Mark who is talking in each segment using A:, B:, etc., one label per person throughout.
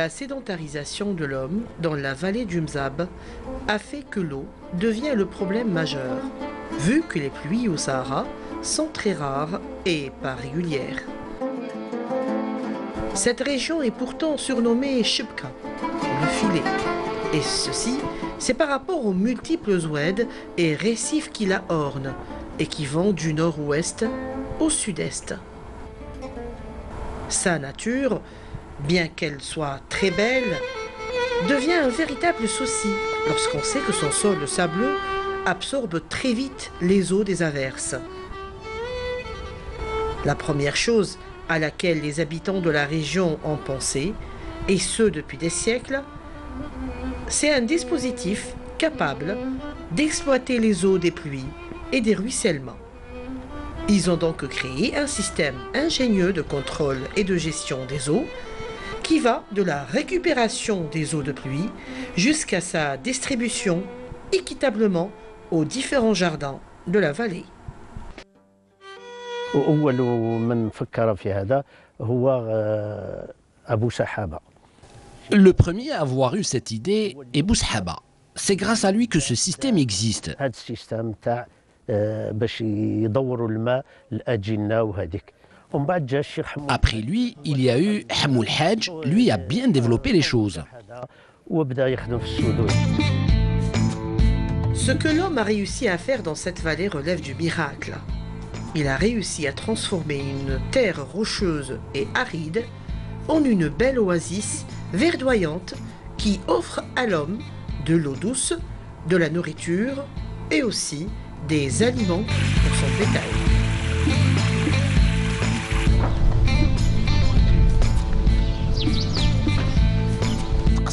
A: La sédentarisation de l'homme dans la vallée du Mzab a fait que l'eau devient le problème majeur, vu que les pluies au Sahara sont très rares et pas régulières. Cette région est pourtant surnommée Shibka, le filet. Et ceci, c'est par rapport aux multiples oueds et récifs qui la ornent et qui vont du nord-ouest au sud-est. Sa nature, bien qu'elle soit très belle, devient un véritable souci lorsqu'on sait que son sol sableux absorbe très vite les eaux des averses. La première chose à laquelle les habitants de la région ont pensé, et ce depuis des siècles, c'est un dispositif capable d'exploiter les eaux des pluies et des ruissellements. Ils ont donc créé un système ingénieux de contrôle et de gestion des eaux qui va de la récupération des eaux de pluie jusqu'à sa distribution équitablement aux différents jardins de la vallée.
B: Le premier à avoir eu cette idée est Boushaba. C'est grâce à lui que ce système existe. Après lui, il y a eu Hamoul Hajj, lui a bien développé les choses.
A: Ce que l'homme a réussi à faire dans cette vallée relève du miracle. Il a réussi à transformer une terre rocheuse et aride en une belle oasis verdoyante qui offre à l'homme de l'eau douce, de la nourriture et aussi des aliments pour son bétail.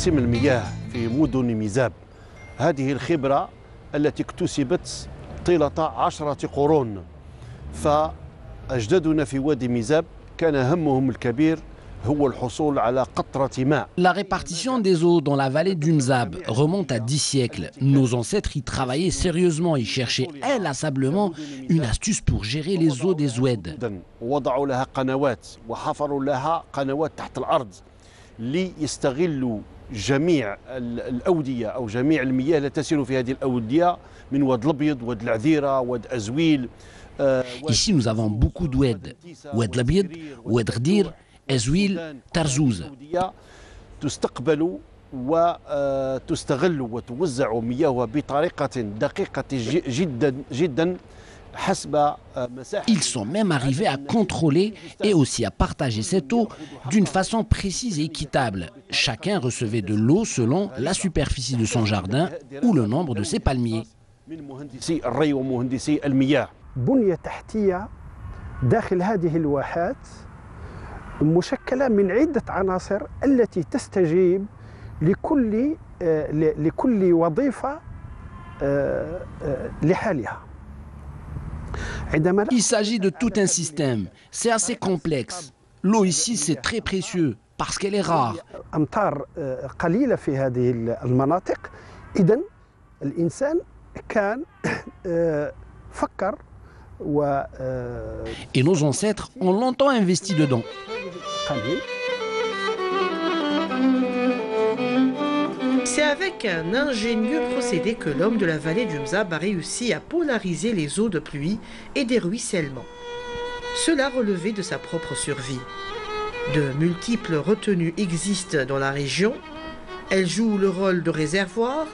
C: تقسيم المياه في مدن ميزاب هذه الخبرة التي اكتسبت طيلة عشرة قرون فأجدادنا في وادي ميزاب كان همهم الكبير
B: La répartition des eaux dans la vallée du Mzab remonte à dix siècles. Nos ancêtres y travaillaient sérieusement, ils cherchaient inlassablement une astuce pour gérer les eaux des oueds.
C: جميع الأودية أو جميع المياه التي تسير في هذه الأودية من واد الأبيض واد العذيرة واد أزويل
B: Ici, nous avons beaucoup d'oued. Oued Labid, Oued Rdir, Ezouil, Tarzouz.
C: تستقبل وتستغل وتوزع مياهها بطريقة دقيقة جدا جدا
B: Ils sont même arrivés à contrôler et aussi à partager cette eau d'une façon précise et équitable. Chacun recevait de l'eau selon la superficie de son jardin ou le nombre de ses palmiers.
D: بنية تحتية داخل هذه الواحات مشكلة من عدة عناصر التي تستجيب لكل لكل وظيفة لحالها
B: Il s'agit de tout un système. C'est assez complexe. L'eau ici, c'est très précieux parce qu'elle est rare. Et nos ancêtres ont longtemps investi dedans.
A: Avec un ingénieux procédé que l'homme de la vallée du Mzab a réussi à polariser les eaux de pluie et des ruissellements. Cela relevait de sa propre survie. De multiples retenues existent dans la région. Elles jouent le rôle de réservoir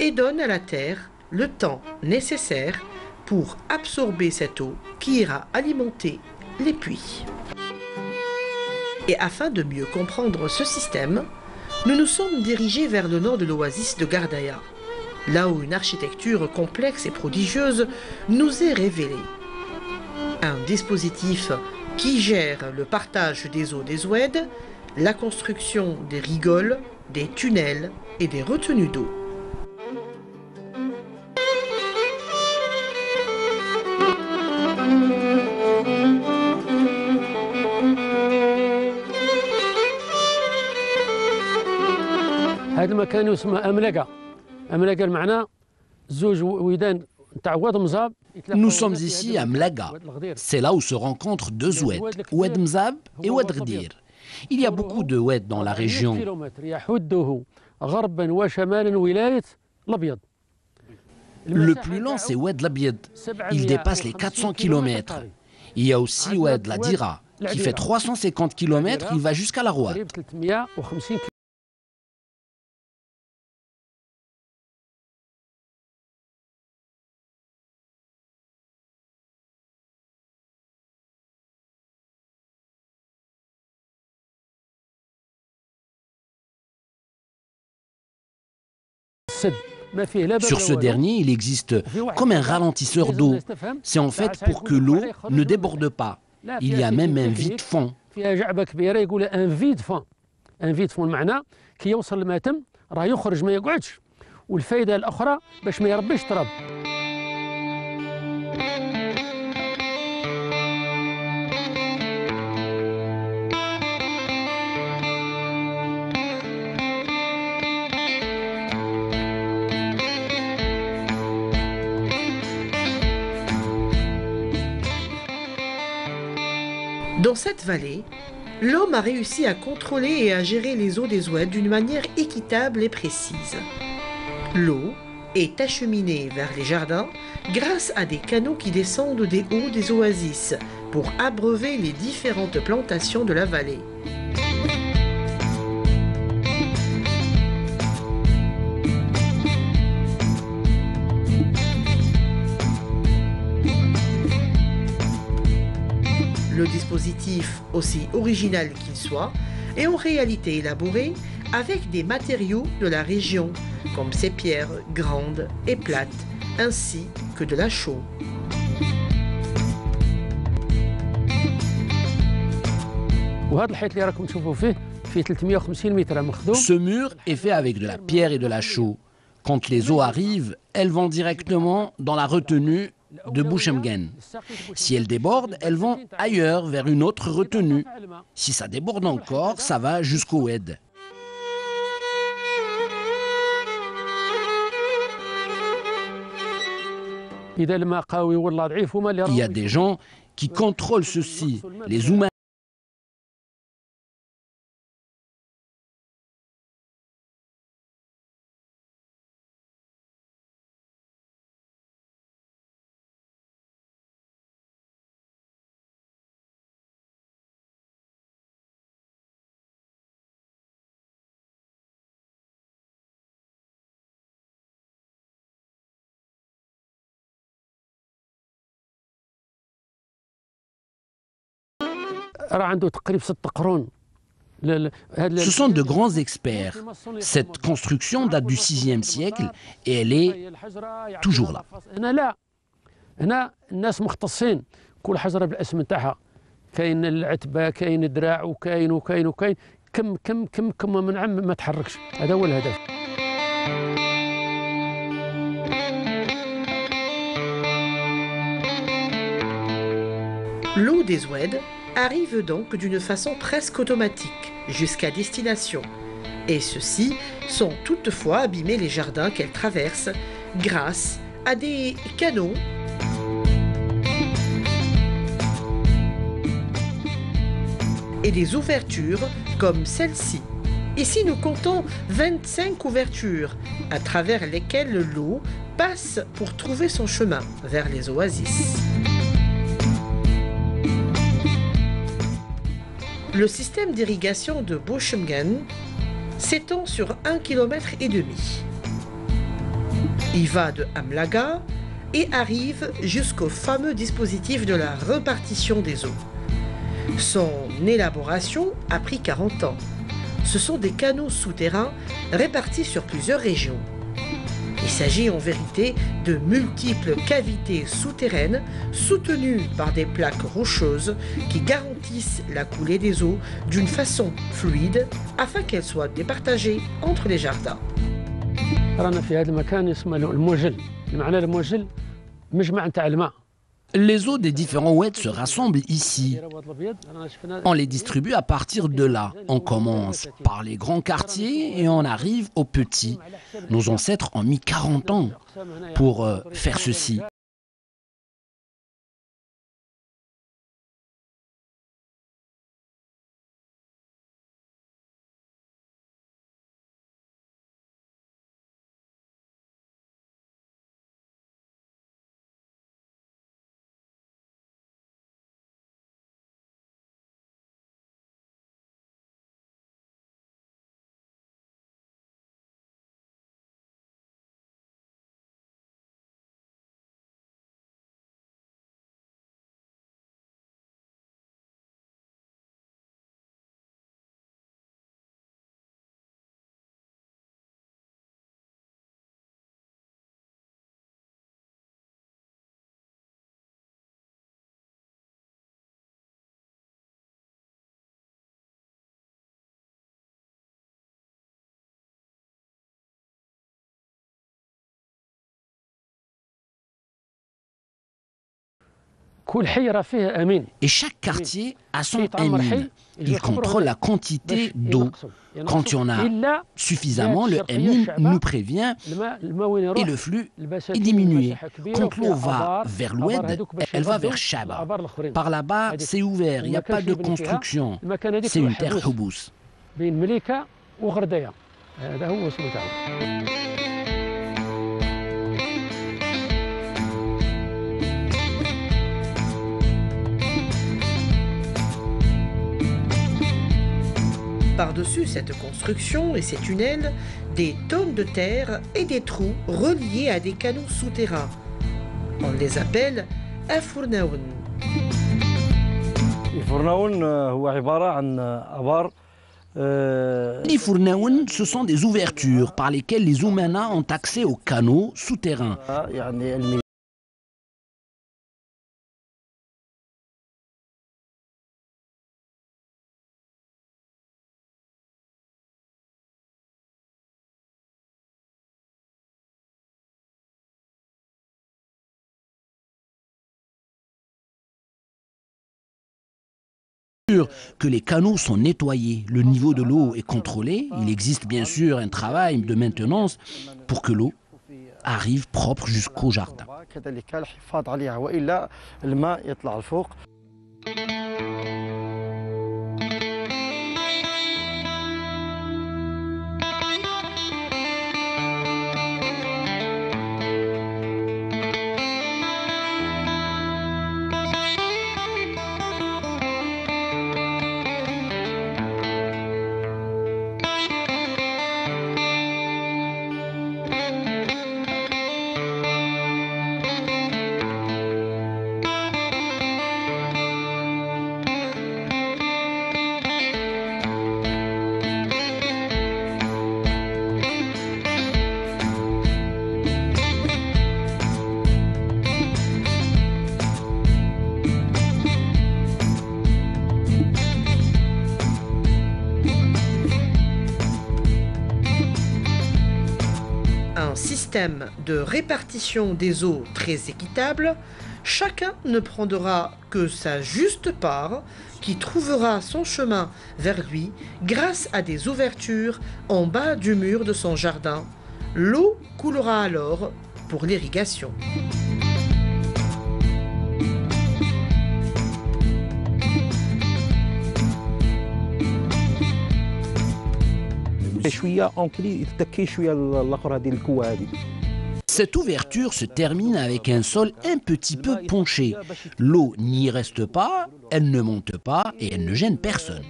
A: et donnent à la terre le temps nécessaire pour absorber cette eau qui ira alimenter les puits. Et afin de mieux comprendre ce système, nous nous sommes dirigés vers le nord de l'oasis de Gardaya, là où une architecture complexe et prodigieuse nous est révélée. Un dispositif qui gère le partage des eaux des oueds, la construction des rigoles, des tunnels et des retenues d'eau.
B: Nous sommes ici à Mlaga. C'est là où se rencontrent deux Oued, Oued Mzab et Oued Rdir. Il y a beaucoup de oueds dans la région. Le plus long, c'est Oued Labied. Il dépasse les 400 km. Il y a aussi Oued Ladira, qui fait 350 km, il va jusqu'à la Roue. Sur ce dernier, il existe comme un ralentisseur d'eau. C'est en fait pour que l'eau ne déborde pas. Il y a même un vide-fond.
E: ان فيد فون معناه كي يوصل لما تم راه يخرج ما يقعدش والفائده الاخرى باش ما يربيش تراب
A: Dans cette vallée, l'homme a réussi à contrôler et à gérer les eaux des oueds d'une manière équitable et précise. L'eau est acheminée vers les jardins grâce à des canaux qui descendent des hauts des oasis pour abreuver les différentes plantations de la vallée. Le dispositif, aussi original qu'il soit, est en réalité élaboré avec des matériaux de la région, comme ces pierres grandes et plates, ainsi que de la chaux.
B: Ce mur est fait avec de la pierre et de la chaux. Quand les eaux arrivent, elles vont directement dans la retenue de Bouchemgen. Si elles débordent, elles vont ailleurs vers une autre retenue. Si ça déborde encore, ça va jusqu'au Oued. Il y a des gens qui contrôlent ceci, les humains. Ce sont de grands experts. Cette construction date du 6e siècle et elle est toujours là.
E: هنا الناس مختصين. كل حجره بالاسم نتاعها. كاين العتبة كاين الدراع وكاين وكاين وكاين. كم كم كم كم من عام ما تحركش. هذا هو الهدف.
A: L'eau des oueds arrive donc d'une façon presque automatique jusqu'à destination. Et ceux-ci sont toutefois abîmés les jardins qu'elles traversent grâce à des canaux et des ouvertures comme celle-ci. Ici, nous comptons 25 ouvertures à travers lesquelles l'eau passe pour trouver son chemin vers les oasis. Le système d'irrigation de Bushungen s'étend sur un kilomètre et demi. Il va de Amlaga et arrive jusqu'au fameux dispositif de la répartition des eaux. Son élaboration a pris 40 ans. Ce sont des canaux souterrains répartis sur plusieurs régions. Il s'agit en vérité de multiples cavités souterraines soutenues par des plaques rocheuses qui garantissent la coulée des eaux d'une façon fluide afin qu'elles soient départagées entre les jardins.
B: Les eaux des différents oueds se rassemblent ici. On les distribue à partir de là. On commence par les grands quartiers et on arrive aux petits. Nos ancêtres ont mis 40 ans pour euh, faire ceci. Et chaque quartier a son émine. Il contrôle la quantité d'eau. Quand il y en a suffisamment, le émine nous prévient et le flux est diminué. Quand l'eau va vers l'ouest, elle va vers Shaba. Par là-bas, c'est ouvert, il n'y a pas de construction. C'est une terre hubous.
A: Par-dessus cette construction et ces tunnels, des tonnes de terre et des trous reliés à des canaux souterrains. On les appelle Afournaoun.
B: Les fournaoun, ce sont des ouvertures par lesquelles les Oumana ont accès aux canaux souterrains. Que les canaux sont nettoyés, le niveau de l'eau est contrôlé, il existe bien sûr un travail de maintenance pour que l'eau arrive propre jusqu'au jardin.
A: De répartition des eaux très équitable, chacun ne prendra que sa juste part qui trouvera son chemin vers lui grâce à des ouvertures en bas du mur de son jardin. L'eau coulera alors pour l'irrigation.
B: Cette ouverture se termine avec un sol un petit peu penché. L'eau n'y reste pas, elle ne monte pas et elle ne gêne personne.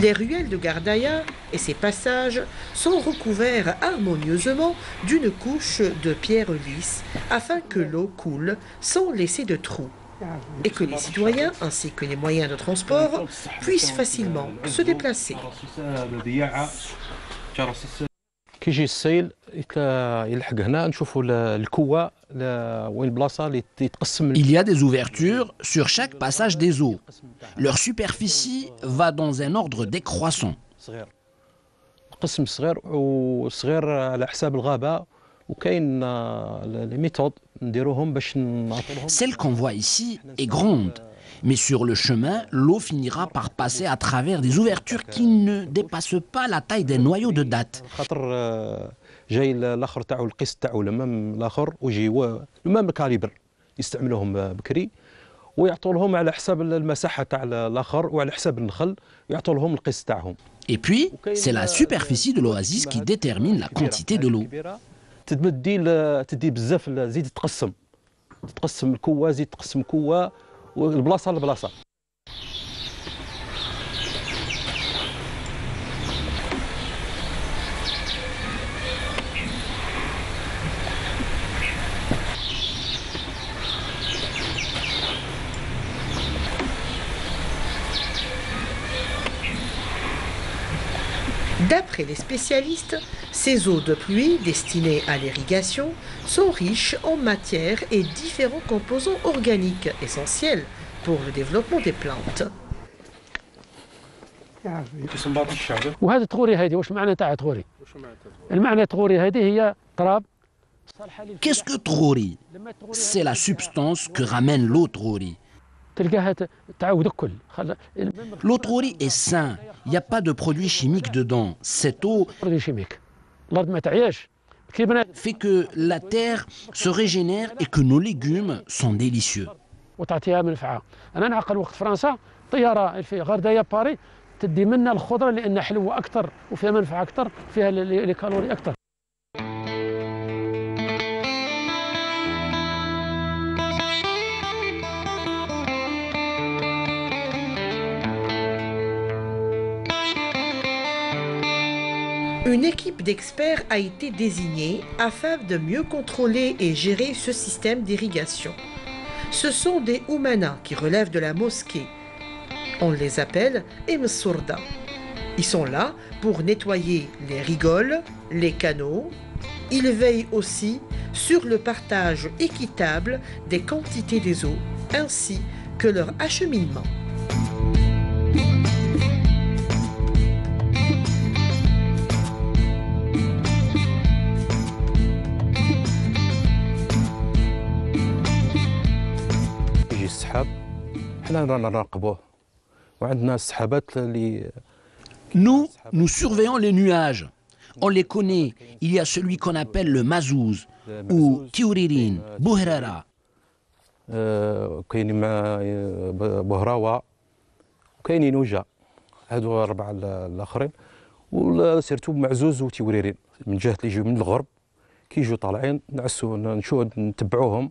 A: Les ruelles de Gardaïa et ses passages sont recouverts harmonieusement d'une couche de pierre lisse afin que l'eau coule sans laisser de trous et que les citoyens ainsi que les moyens de transport puissent facilement se déplacer.
B: Il y a des ouvertures sur chaque passage des eaux. Leur superficie va dans un ordre décroissant. Celle qu'on voit ici est grande. Mais sur le chemin, l'eau finira par passer à travers des ouvertures qui ne dépassent pas la taille d'un noyau de date.
F: جاي الآخر تاعو القسط تاعو المام الآخر ويجي المام الكاليبر يستعملوهم بكري ويعطوا لهم على حساب المساحة تاع الآخر وعلى حساب النخل يعطوا لهم القسط تاعهم.
B: Et puis, c'est la superficie de l'oasis qui détermine la quantité de l'eau.
F: تدي تدي بزاف زيد تقسم. تقسم الكوة زيد تقسم كوة والبلاصة لبلاصة.
A: D'après les spécialistes, ces eaux de pluie destinées à l'irrigation sont riches en matière et différents composants organiques essentiels pour le développement des plantes.
B: Qu'est-ce que Trouri C'est la substance que ramène l'eau تلقاها تعاود الكل. لو طوري اي سان يا با دو برودوي شيميك دودون سيتو برودوي شيميك الأرض ما تعياش فيكو لا تير سو ريجينير ايكو نو ليجيم سون ديليسيو
E: وتعطيها منفعه أنا نعقل وقت فرنسا طيارة غردايه باريس تدي منا الخضرة la حلوة أكثر وفيها منفعة أكثر nos لي كالوري أكثر
A: Une équipe d'experts a été désignée afin de mieux contrôler et gérer ce système d'irrigation. Ce sont des Oumana qui relèvent de la mosquée. On les appelle Emsourda. Ils sont là pour nettoyer les rigoles, les canaux. Ils veillent aussi sur le partage équitable des quantités des eaux ainsi que leur acheminement.
B: Nous, nous surveillons les nuages. On les connaît. Il y a celui qu'on appelle le mazouz ou bouhrara.
F: كاين مع بهراوه وكاينين وجا هادو الاربعه الاخرين ولا سيرتو معزوز وتوريرين من جهه اللي يجيو من الغرب كيجيو طالعين نعسو نشوف نتبعوهم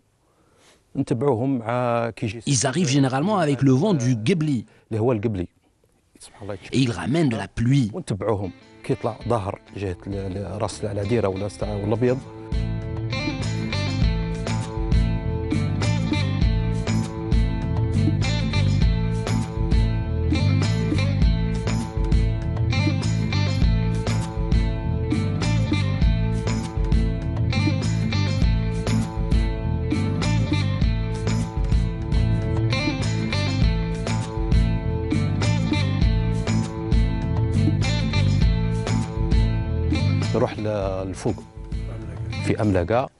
B: Ils arrivent généralement avec le vent du Gebli. Et ils ramènent de la pluie.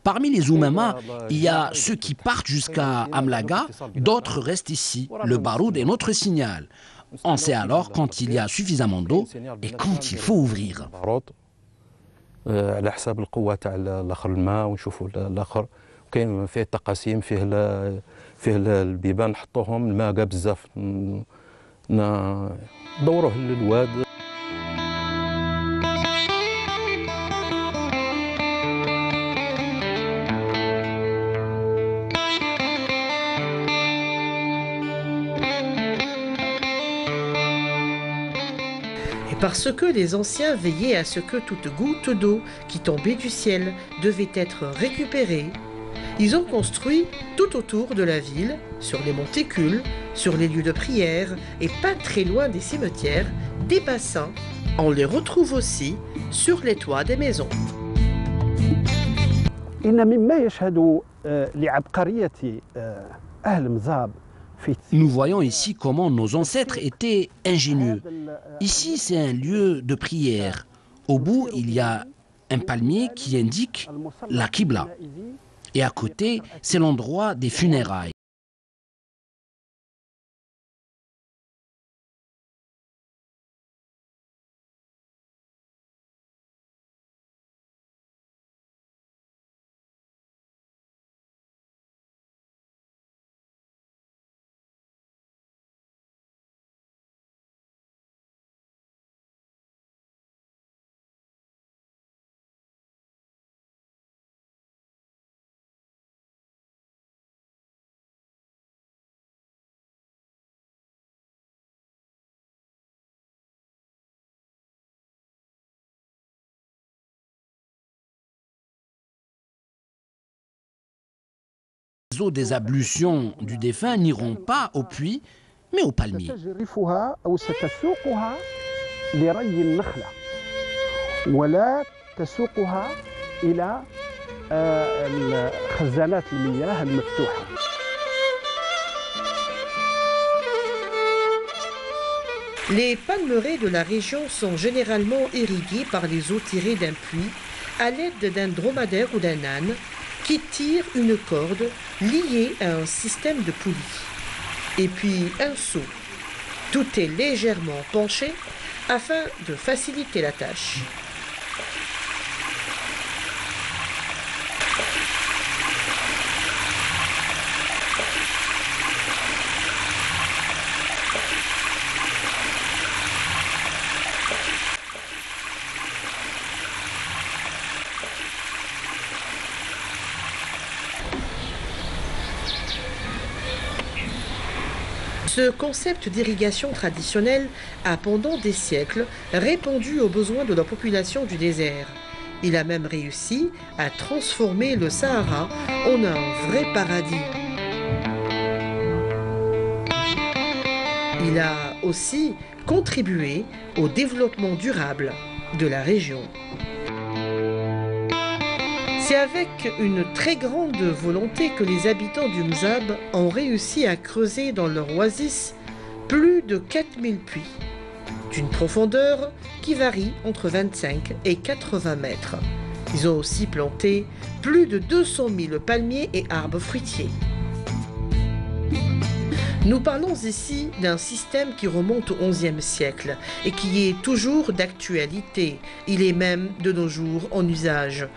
B: Parmi les Oumama, il y a ceux qui partent jusqu'à Amlaga, d'autres restent ici. Le baroud est notre signal. On sait alors quand il y a suffisamment d'eau et quand il faut ouvrir.
A: Parce que les anciens veillaient à ce que toute goutte d'eau qui tombait du ciel devait être récupérée, ils ont construit tout autour de la ville, sur les monticules, sur les lieux de prière et pas très loin des cimetières, des bassins. On les retrouve aussi sur les toits des maisons.
B: Nous voyons ici comment nos ancêtres étaient ingénieux. Ici, c'est un lieu de prière. Au bout, il y a un palmier qui indique la Qibla. Et à côté, c'est l'endroit des funérailles. eaux des ablutions du défunt n'iront pas au puits, mais au palmier.
A: Les palmeraies de la région sont généralement irriguées par les eaux tirées d'un puits à l'aide d'un dromadaire ou d'un âne qui tire une corde liée à un système de poulies. Et puis un seau. Tout est légèrement penché afin de faciliter la tâche. Ce concept d'irrigation traditionnelle a pendant des siècles répondu aux besoins de la population du désert. Il a même réussi à transformer le Sahara en un vrai paradis. Il a aussi contribué au développement durable de la région. C'est avec une très grande volonté que les habitants du Mzab ont réussi à creuser dans leur oasis plus de 4000 puits, d'une profondeur qui varie entre 25 et 80 mètres. Ils ont aussi planté plus de 200 000 palmiers et arbres fruitiers. Nous parlons ici d'un système qui remonte au XIe siècle et qui est toujours d'actualité. Il est même de nos jours en usage.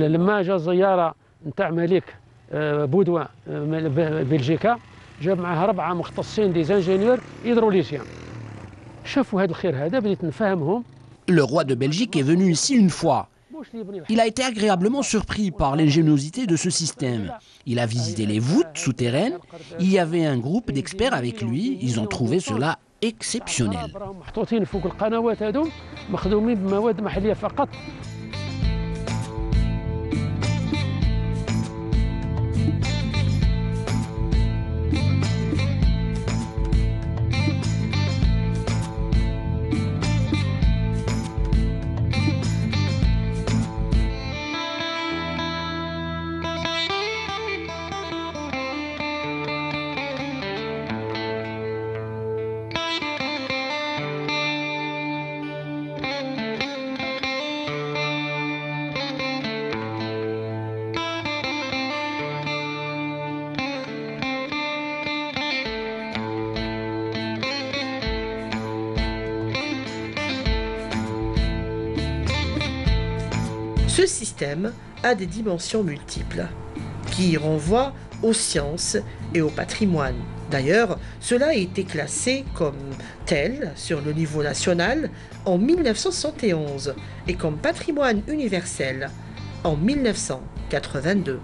E: لما جا زياره نتاع ملك بودوا بلجيكا جاب معاه اربعه مختصين دي زانجينيور هيدروليسيان شافوا هذا الخير هذا بديت نفهمهم
B: Le roi de Belgique est venu ici une fois. Il a été agréablement surpris par l'ingéniosité de ce système. Il a visité les voûtes souterraines. Il y avait un groupe d'experts avec lui. Ils ont trouvé cela exceptionnel.
A: Ce système a des dimensions multiples qui renvoient aux sciences et au patrimoine. D'ailleurs, cela a été classé comme tel sur le niveau national en 1971 et comme patrimoine universel en 1982.